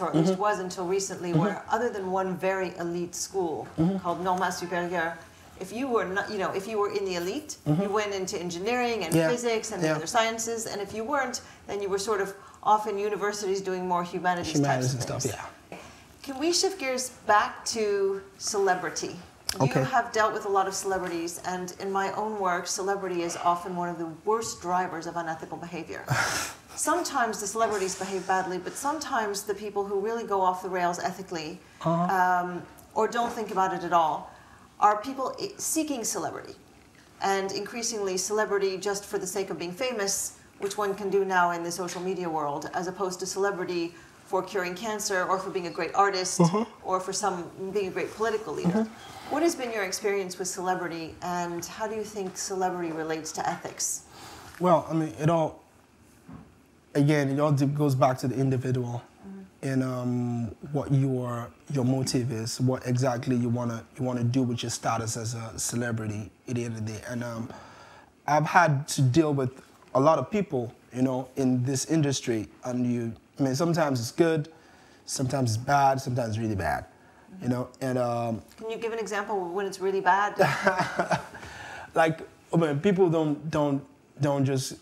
or at least was until recently, mm-hmm. where other than one very elite school mm-hmm. called Normale Supérieure, if you were not, you know, if you were in the elite, mm-hmm. you went into engineering and Yeah. physics and the Yeah. other sciences, and if you weren't, then you were sort of off in universities doing more humanities, Humanities types of stuff, yeah. Can we shift gears back to celebrity? You have dealt with a lot of celebrities, and in my own work, celebrity is often one of the worst drivers of unethical behavior. sometimes the celebrities behave badly, but sometimes the people who really go off the rails ethically uh-huh. um, or don't think about it at all are people seeking celebrity. And increasingly, celebrity just for the sake of being famous, which one can do now in the social media world, as opposed to celebrity for curing cancer or for being a great artist uh-huh. or for some being a great political leader. Uh-huh. What has been your experience with celebrity, and how do you think celebrity relates to ethics? Well, I mean, it all, again, it all goes back to the individual and um, what your your motive is, what exactly you wanna you wanna do with your status as a celebrity at the end of the day. And um, I've had to deal with a lot of people, you know, in this industry, and you, I mean, sometimes it's good, sometimes it's bad, sometimes really bad, you know, and. Um, Can you give an example when it's really bad? like I mean, people don't don't don't just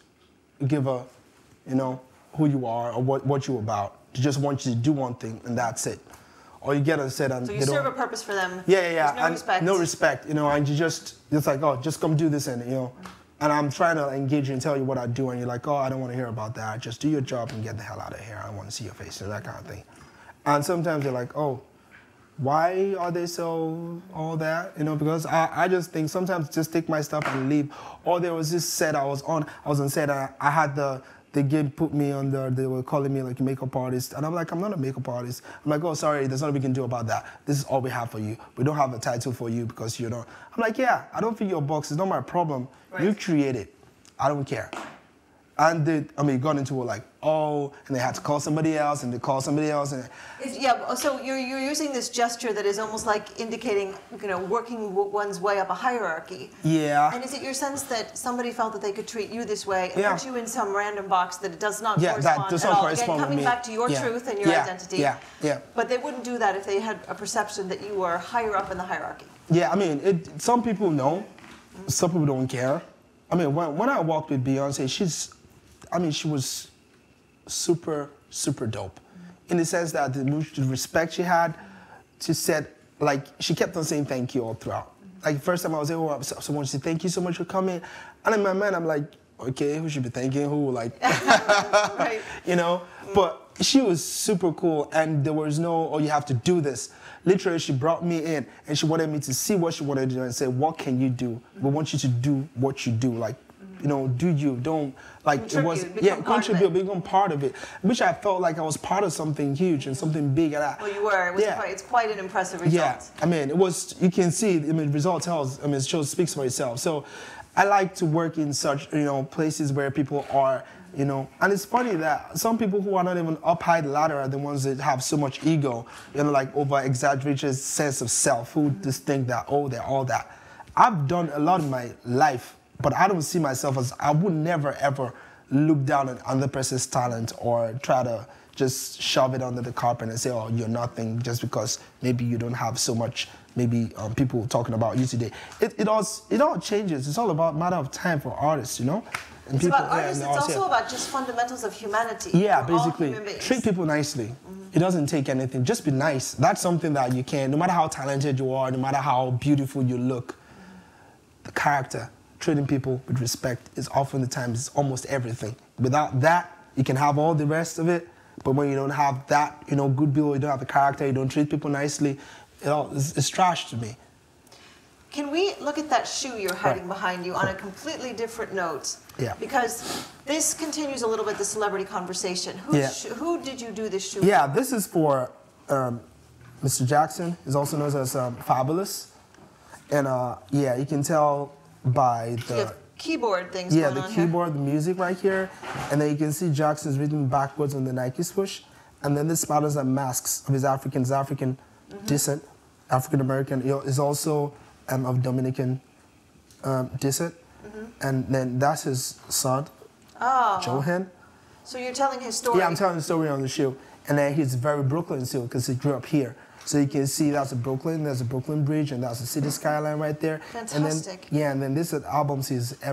give a you know who you are or what what you're about. They just want you to do one thing and that's it. Or you get upset and So you serve a purpose for them. Yeah, yeah, yeah. No respect. No respect, you know, and you just it's like, oh, just come do this and you know. And I'm trying to engage you and tell you what I do, and you're like, oh, I don't want to hear about that. Just do your job and get the hell out of here. I don't want to see your face, and that kind of thing. And sometimes you're like, oh, why are they so all that? You know, because I, I just think sometimes just take my stuff and leave. Or there was this set I was on, I was on set, I, I had the the gig put me on the, they were calling me like a makeup artist. And I'm like, I'm not a makeup artist. I'm like, oh, sorry, there's nothing we can do about that. This is all we have for you. We don't have a title for you because you don't. I'm like, yeah, I don't fit your box. It's not my problem. You Right. create it. I don't care. And they, I mean, got into it like, oh, and they had to call somebody else, and they call somebody else, and Is- Yeah, so you're, you're using this gesture that is almost like indicating, you know, working one's way up a hierarchy. yeah. And is it your sense that somebody felt that they could treat you this way and Yeah. put you in some random box that it does not Yeah, that correspond does at not all? correspond Again, coming back to your Yeah. truth and your Yeah, identity. yeah, yeah. But they wouldn't do that if they had a perception that you were higher up in the hierarchy. Yeah, I mean, it, some people know, some people don't care. I mean, when, when I walked with Beyonce, she's, I mean, she was super, super dope. In the sense that the, respect she had, she said, like, she kept on saying thank you all throughout. Like, first time I was there, oh, so- someone said, thank you so much for coming. And in my mind, I'm like, okay, who should be thanking who? Like, Right. you know. But she was super cool, and there was no, oh, you have to do this. Literally, she brought me in, and she wanted me to see what she wanted to do and say, what can you do? We want you to do what you do, like, you know, do you? Don't like it was, yeah, contribute, become part of it. Which I felt like I was part of something huge and something big. And I, Well, you were. It was yeah. quite, it's quite an impressive result. Yeah, I mean, it was. You can see. I mean, the result tells. I mean, it shows speaks for itself. So, I like to work in such you know places where people are. You know, and it's funny that some people who are not even up high the ladder are the ones that have so much ego, you know, like over exaggerated sense of self, who just think that oh they're all that. I've done a lot in my life, but I don't see myself as I would never ever look down on another person's talent or try to just shove it under the carpet and say, oh, you're nothing just because maybe you don't have so much, maybe um, people talking about you today. It, it, all, it all changes. It's all about matter of time for artists, you know? And It's about yeah, artists. and It's also yeah. about just fundamentals of humanity. Yeah, We're basically, treat people nicely. It doesn't take anything. Just be nice. That's something that you can, no matter how talented you are, no matter how beautiful you look, the character, treating people with respect is often the times it's almost everything. Without that, you can have all the rest of it, but when you don't have that, you know, good bill, you don't have the character, you don't treat people nicely, it all, it's, it's trash to me. Can we look at that shoe you're hiding Right. behind you on a completely different note? Yeah. Because this continues a little bit the celebrity conversation. Who, Yeah. who did you do this shoe Yeah, for? this is for um, Mr. Jackson. He's also known as um, Fabolous. And uh, yeah, you can tell by the. Keyboard things Yeah, the on here. keyboard, the music right here, and then you can see Jackson's written backwards on the Nike swoosh, and then the spiders are masks of his African, his African Mm-hmm. descent, African American. Is also um, of Dominican um, descent, Mm-hmm. and then that's his son, Oh. Johan, So you're telling his story. Yeah, I'm telling the story on the show, and then he's very Brooklyn still because he grew up here. So you can see that's a Brooklyn, there's a Brooklyn Bridge, and that's the city skyline right there. Fantastic. And then, yeah, and then this album is the